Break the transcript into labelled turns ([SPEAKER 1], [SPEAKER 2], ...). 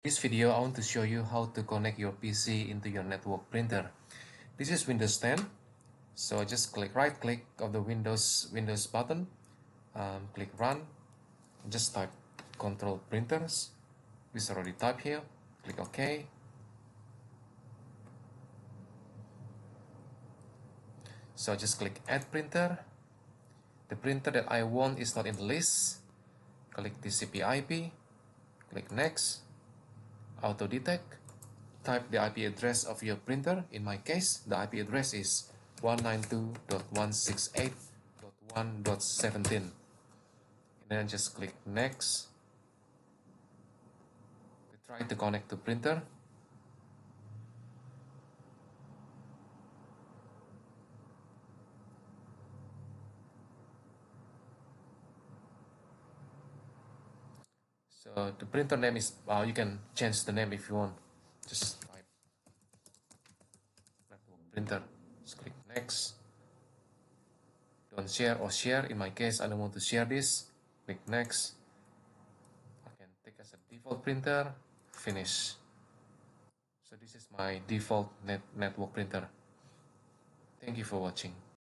[SPEAKER 1] this video I want to show you how to connect your PC into your network printer. This is Windows 10. So just click right click of the Windows Windows button, um, click run, just type control printers. This already type here, click OK. So just click add printer. The printer that I want is not in the list. Click TCP IP, click next auto detect type the IP address of your printer. In my case the IP address is 192.168.1.17 and then just click next. We try to connect to printer So the printer name is, uh, you can change the name if you want. Just type printer, just click next. Don't share or share. In my case, I don't want to share this. Click next. I can take as a default printer, finish. So this is my default net network printer. Thank you for watching.